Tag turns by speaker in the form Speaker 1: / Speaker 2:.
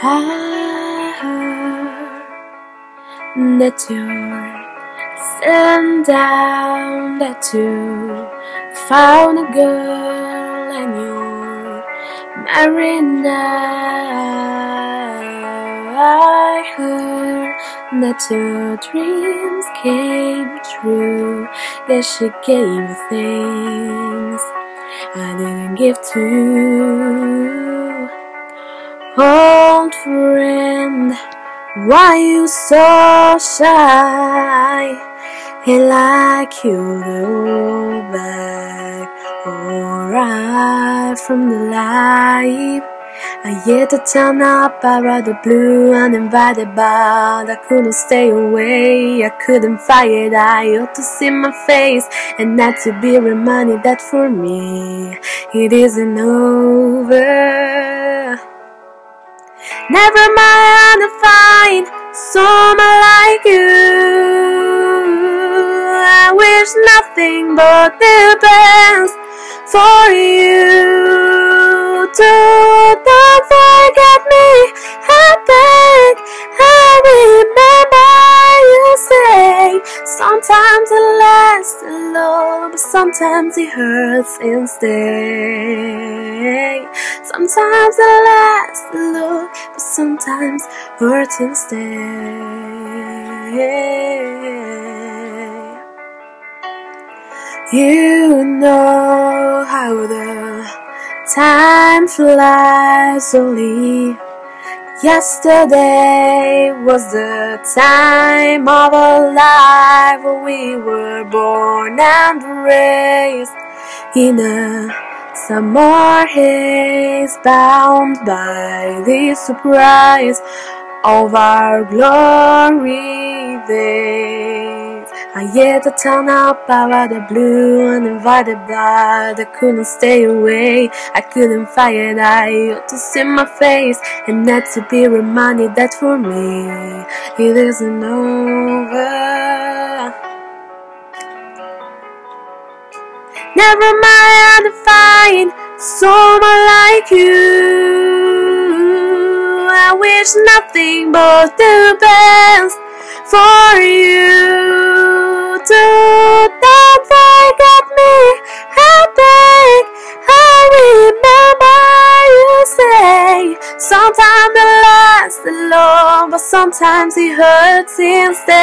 Speaker 1: I heard that you're sitting down, that you found a girl and you're married now. I heard that your dreams came true, that she gave you things I didn't give to you. Oh. Old friend, why you so shy? He like you go back alright from the life. I yet to turn up I of the blue, uninvited, but I couldn't stay away. I couldn't fight it. I ought to see my face and not to be reminded that for me it isn't over. Never mind to find someone like you. I wish nothing but the best for you. Do not forget me. I beg. I remember you say sometimes it lasts in love, but sometimes it hurts instead. Sometimes it lasts sometimes hurts instead. You know how the time flies only. Yesterday was the time of our life we were born and raised in a summer haze, bound by the surprise of our glory days. I yet to turn up out the blue, and uninvited, but I couldn't stay away. I couldn't fight it. I ought to see my face and not to be reminded that for me it isn't over. Never mind find someone like you. I wish nothing but the best for you. Do not forget me. I beg. I remember you say sometimes it lasts long, but sometimes it hurts instead.